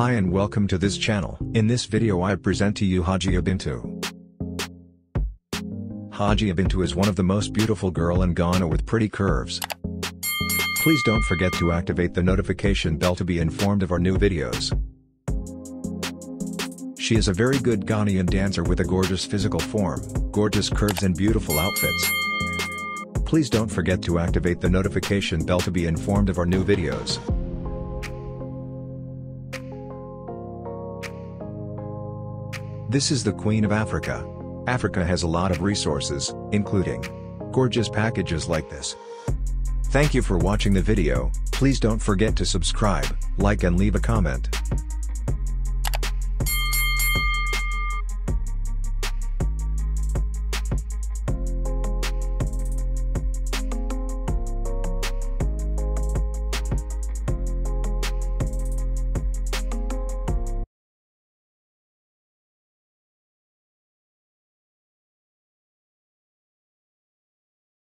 Hi and welcome to this channel. In this video I present to you Hajia Bintu. Hajia Bintu is one of the most beautiful girl in Ghana with pretty curves. Please don't forget to activate the notification bell to be informed of our new videos. She is a very good Ghanaian dancer with a gorgeous physical form, gorgeous curves and beautiful outfits. Please don't forget to activate the notification bell to be informed of our new videos. This is the Queen of Africa. Africa has a lot of resources, including gorgeous packages like this. Thank you for watching the video, please don't forget to subscribe, like and leave a comment.